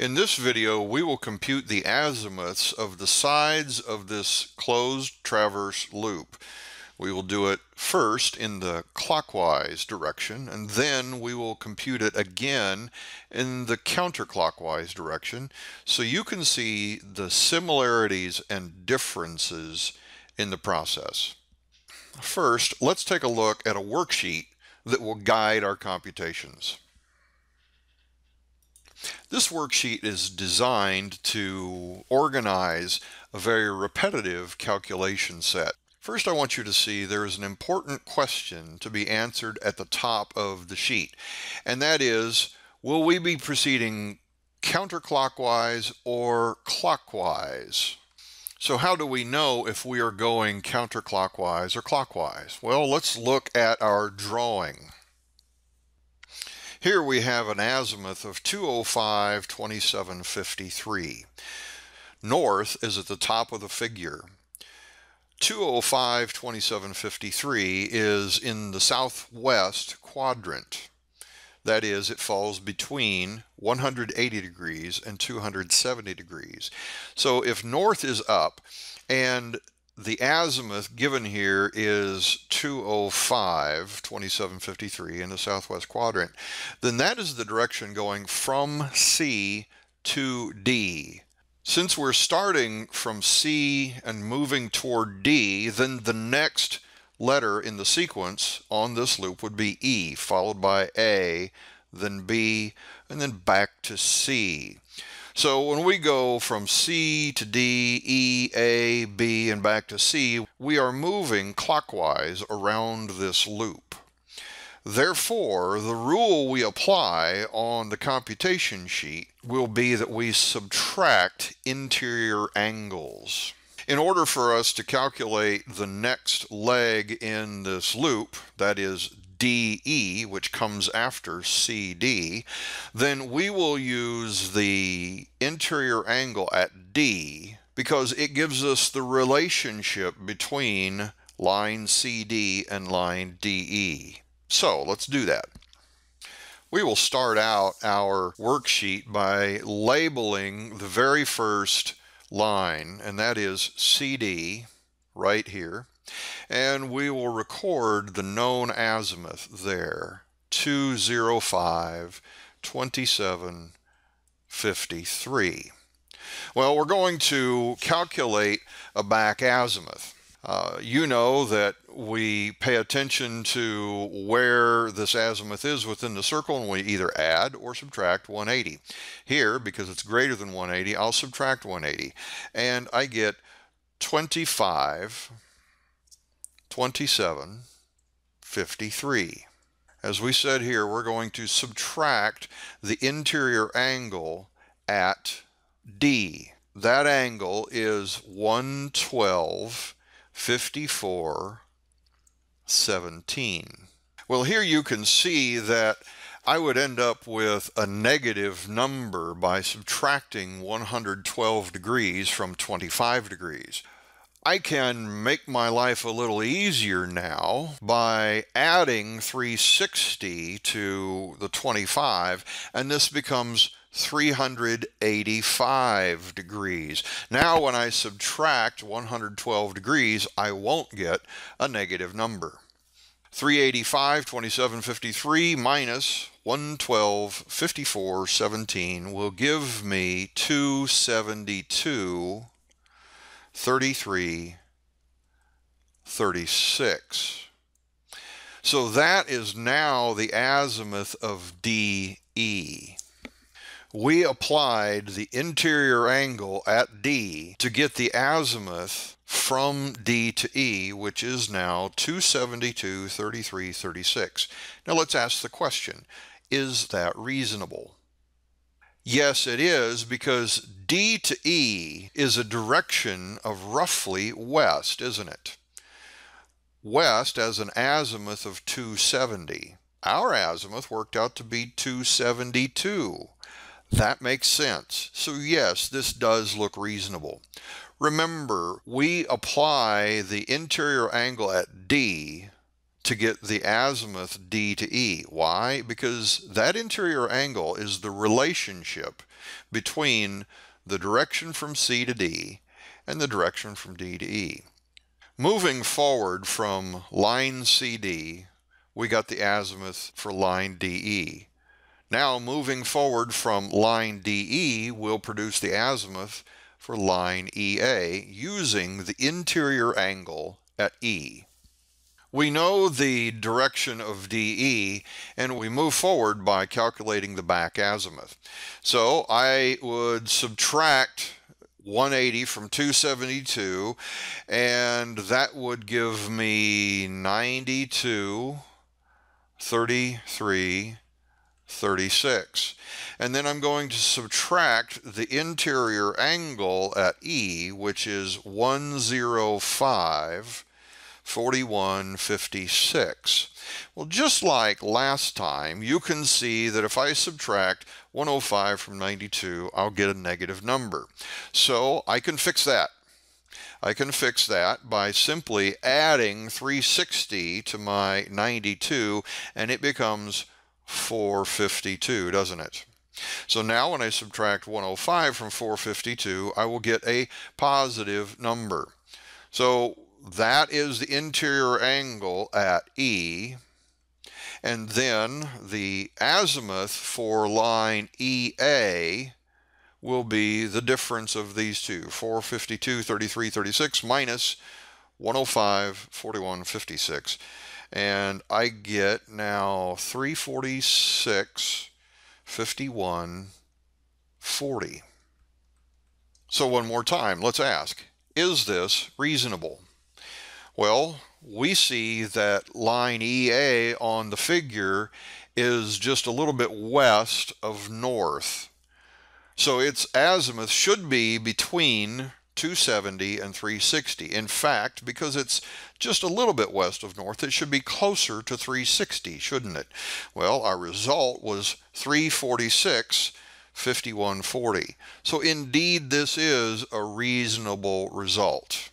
In this video, we will compute the azimuths of the sides of this closed traverse loop. We will do it first in the clockwise direction, and then we will compute it again in the counterclockwise direction, so you can see the similarities and differences in the process. First, let's take a look at a worksheet that will guide our computations. This worksheet is designed to organize a very repetitive calculation set. First, I want you to see there is an important question to be answered at the top of the sheet, and that is, will we be proceeding counterclockwise or clockwise? So how do we know if we are going counterclockwise or clockwise? Well, let's look at our drawing. Here we have an azimuth of 205, 2753. North is at the top of the figure. 205, 2753 is in the southwest quadrant. That is, it falls between 180 degrees and 270 degrees. So if north is up and the azimuth given here is 205, 2753 in the southwest quadrant, then that is the direction going from C to D. Since we're starting from C and moving toward D, then the next letter in the sequence on this loop would be E, followed by A, then B, and then back to C. So when we go from C to D, E, A, B, and back to C, we are moving clockwise around this loop. Therefore, the rule we apply on the computation sheet will be that we subtract interior angles. In order for us to calculate the next leg in this loop, that is DE, which comes after CD, then we will use the interior angle at D because it gives us the relationship between line CD and line DE. So let's do that. We will start out our worksheet by labeling the very first line, and that is CD right here and we will record the known azimuth there. 205 27 53 well we're going to calculate a back azimuth. Uh, you know that we pay attention to where this azimuth is within the circle and we either add or subtract 180. Here, because it's greater than 180, I'll subtract 180 and I get 25 27, 53. As we said here, we're going to subtract the interior angle at D. That angle is 112, 54, 17. Well, here you can see that I would end up with a negative number by subtracting 112 degrees from 25 degrees. I can make my life a little easier now by adding 360 to the 25, and this becomes 385 degrees. Now when I subtract 112 degrees, I won't get a negative number. 385, 2753 minus 112, 54, 17 will give me 272 33, 36. So that is now the azimuth of DE. We applied the interior angle at D to get the azimuth from D to E, which is now 272, 33, 36. Now let's ask the question, is that reasonable? Yes, it is because D to E is a direction of roughly west, isn't it? West as an azimuth of 270. Our azimuth worked out to be 272. That makes sense. So yes, this does look reasonable. Remember, we apply the interior angle at D to get the azimuth D to E. Why? Because that interior angle is the relationship between the direction from C to D and the direction from D to E. Moving forward from line CD, we got the azimuth for line DE. Now moving forward from line DE, we'll produce the azimuth for line EA using the interior angle at E. We know the direction of DE and we move forward by calculating the back azimuth. So I would subtract 180 from 272 and that would give me 92 33 36 and then I'm going to subtract the interior angle at E which is 105 4156 well, just like last time, you can see that if I subtract 105 from 92, I'll get a negative number. So I can fix that. I can fix that by simply adding 360 to my 92 and it becomes 452, doesn't it? So now when I subtract 105 from 452, I will get a positive number. So that is the interior angle at E. And then the azimuth for line EA will be the difference of these two, 452, 33, 36 minus 105, 41, 56. And I get now 346, 51, 40. So one more time, let's ask, is this reasonable? Well, we see that line EA on the figure is just a little bit west of north. So its azimuth should be between 270 and 360. In fact, because it's just a little bit west of north, it should be closer to 360, shouldn't it? Well, our result was 346, 5140. So indeed, this is a reasonable result.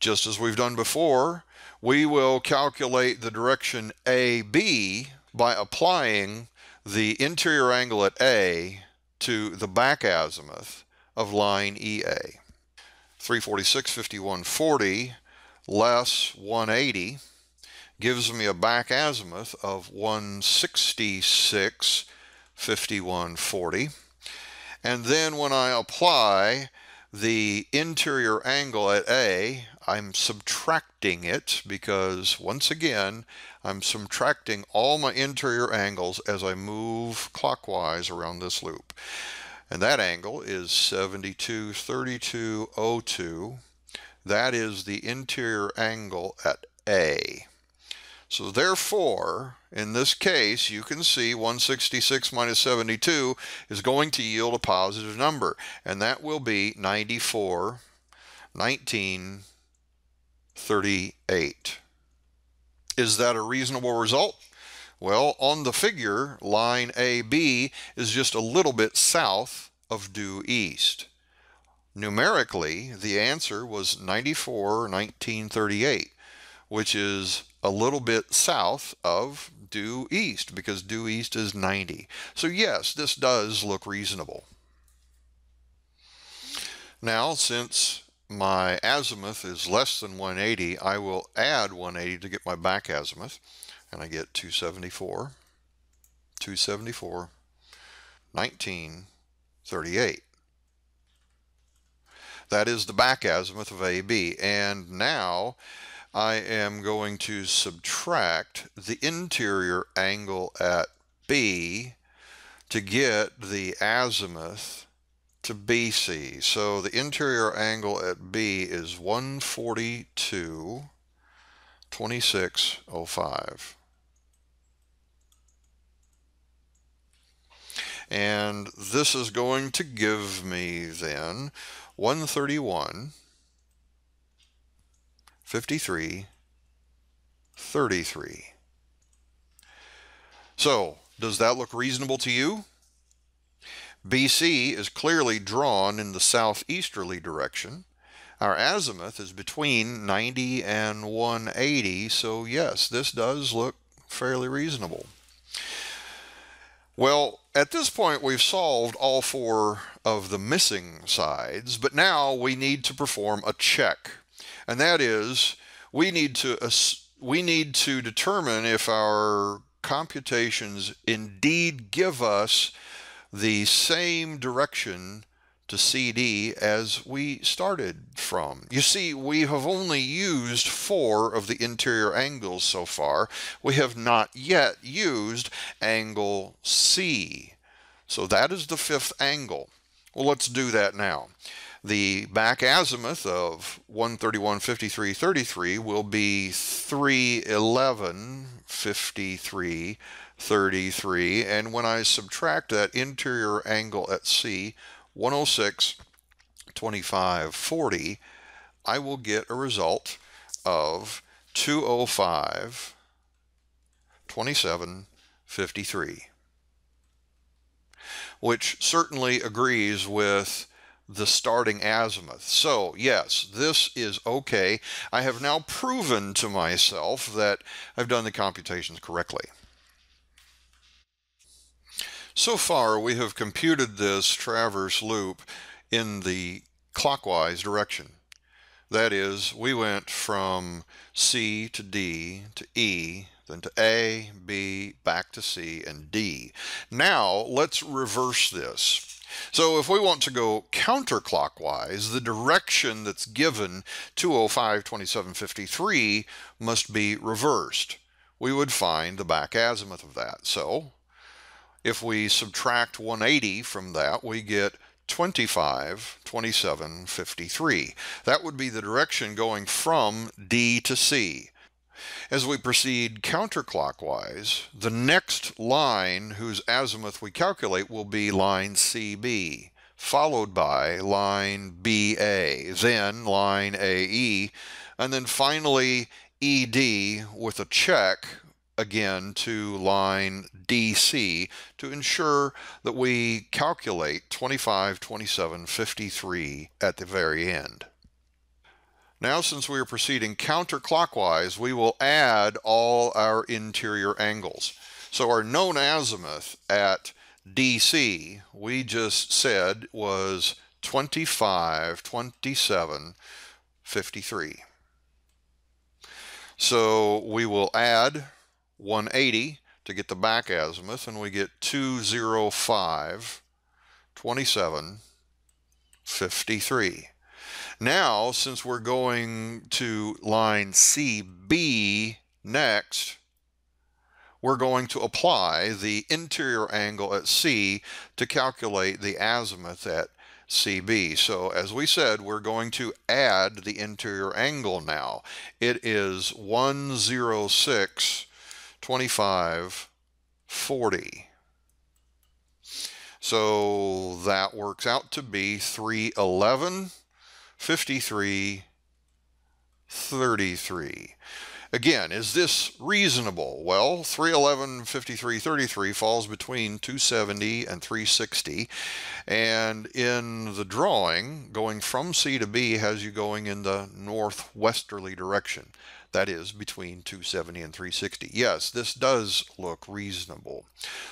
Just as we've done before, we will calculate the direction AB by applying the interior angle at A to the back azimuth of line EA. 346, 51, 40 less 180 gives me a back azimuth of 166, 51, 40. And then when I apply the interior angle at A, I'm subtracting it because once again, I'm subtracting all my interior angles as I move clockwise around this loop. And that angle is 72, 32, 02. That is the interior angle at A. So therefore, in this case, you can see 166 minus 72 is going to yield a positive number, and that will be 94, 19, 38. Is that a reasonable result? Well, on the figure, line AB is just a little bit south of due east. Numerically, the answer was 94, 1938, which is a little bit south of due east because due east is 90. So yes, this does look reasonable. Now, since my azimuth is less than 180, I will add 180 to get my back azimuth, and I get 274, 274, 19, 38. That is the back azimuth of AB, and now I am going to subtract the interior angle at B to get the azimuth to BC. So the interior angle at B is 142, 2605. And this is going to give me then 131, 53, 33. So, does that look reasonable to you? BC is clearly drawn in the southeasterly direction. Our azimuth is between 90 and 180, so yes, this does look fairly reasonable. Well, at this point, we've solved all four of the missing sides, but now we need to perform a check. And that is, we need to, we need to determine if our computations indeed give us the same direction to CD as we started from. You see, we have only used four of the interior angles so far. We have not yet used angle C. So that is the fifth angle. Well, let's do that now. The back azimuth of 131, 53, 33 will be 311, 53, 33. And when I subtract that interior angle at C, 106, 25, 40, I will get a result of 205, 27, 53, which certainly agrees with the starting azimuth. So yes, this is okay. I have now proven to myself that I've done the computations correctly. So far, we have computed this traverse loop in the clockwise direction. That is, we went from C to D to E, then to A, B, back to C, and D. Now, let's reverse this. So if we want to go counterclockwise, the direction that's given 205, 2753 must be reversed. We would find the back azimuth of that. So if we subtract 180 from that, we get 25, 27, 53. That would be the direction going from D to C. As we proceed counterclockwise, the next line whose azimuth we calculate will be line CB, followed by line BA, then line AE, and then finally ED with a check again to line DC to ensure that we calculate 25, 27, 53 at the very end. Now since we are proceeding counterclockwise, we will add all our interior angles. So our known azimuth at DC, we just said was 25, 27, 53. So we will add 180 to get the back azimuth, and we get 205, 27, 53. Now, since we're going to line CB next, we're going to apply the interior angle at C to calculate the azimuth at CB. So as we said, we're going to add the interior angle now. It is 106 25, 40. So that works out to be 311, 53, 33. Again, is this reasonable? Well, 311, 53, 33 falls between 270 and 360. And in the drawing, going from C to B has you going in the northwesterly direction. That is between 270 and 360. Yes, this does look reasonable.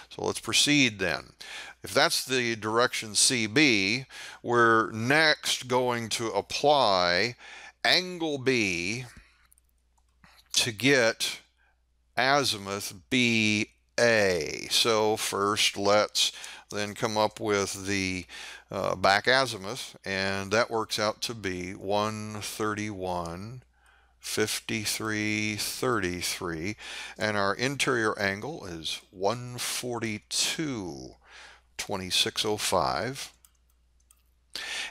So let's proceed then. If that's the direction CB, we're next going to apply angle B to get azimuth BA. So first let's then come up with the uh, back azimuth and that works out to be 131 53, 33, and our interior angle is 142, 2605.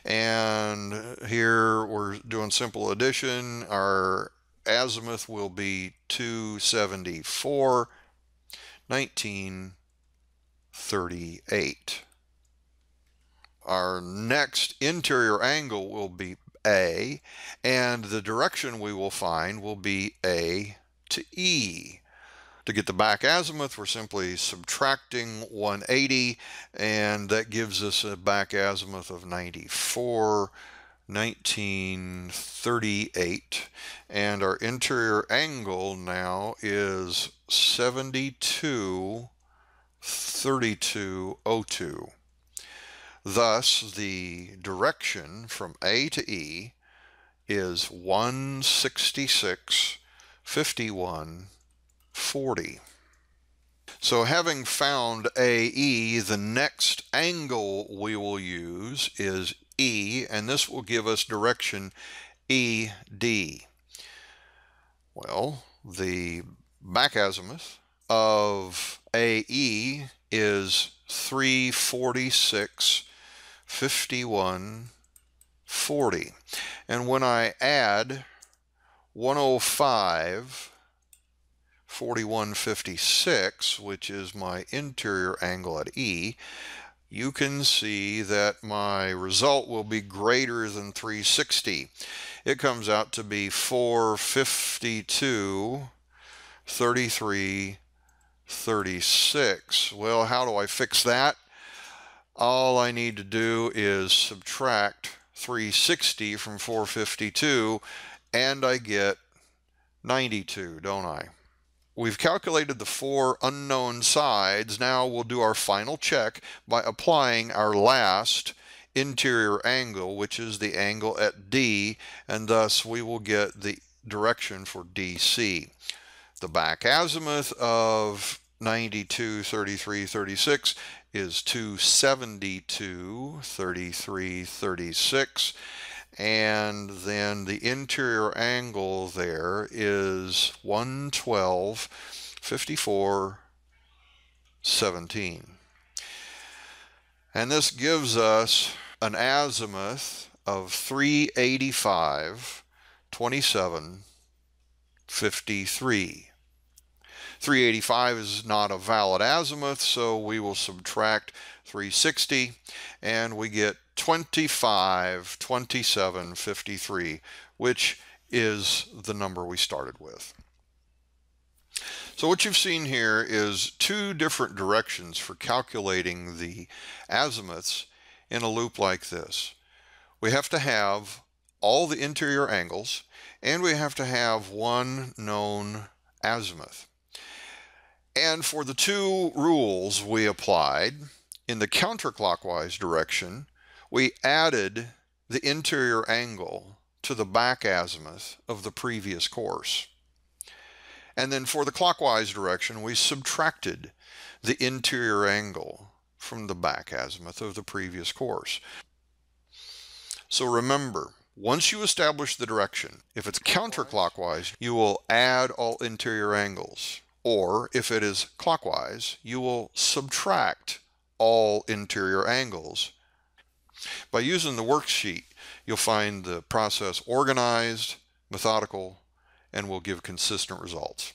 And here we're doing simple addition. Our azimuth will be 274, 1938. Our next interior angle will be a, and the direction we will find will be A to E. To get the back azimuth, we're simply subtracting 180, and that gives us a back azimuth of 94, 1938. And our interior angle now is 72, 3202. Thus, the direction from A to E is 166, 51, 40. So having found AE, the next angle we will use is E, and this will give us direction ED. Well, the back azimuth of AE is 346, 51, 40. And when I add 105, 4156, which is my interior angle at E, you can see that my result will be greater than 360. It comes out to be 452, 33, 36. Well, how do I fix that? All I need to do is subtract 360 from 452 and I get 92, don't I? We've calculated the four unknown sides. Now we'll do our final check by applying our last interior angle, which is the angle at D, and thus we will get the direction for DC. The back azimuth of 92, 33, 36 is 272, 33, 36 and then the interior angle there is 112 54 17 and this gives us an azimuth of 385 27 53 385 is not a valid azimuth so we will subtract 360 and we get 25, 27, 53, which is the number we started with. So what you've seen here is two different directions for calculating the azimuths in a loop like this. We have to have all the interior angles and we have to have one known azimuth. And for the two rules we applied in the counterclockwise direction, we added the interior angle to the back azimuth of the previous course. And then for the clockwise direction, we subtracted the interior angle from the back azimuth of the previous course. So remember, once you establish the direction, if it's counterclockwise, you will add all interior angles. Or if it is clockwise, you will subtract all interior angles by using the worksheet, you'll find the process organized, methodical, and will give consistent results.